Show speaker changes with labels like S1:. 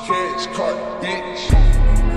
S1: Catch cart, bitch.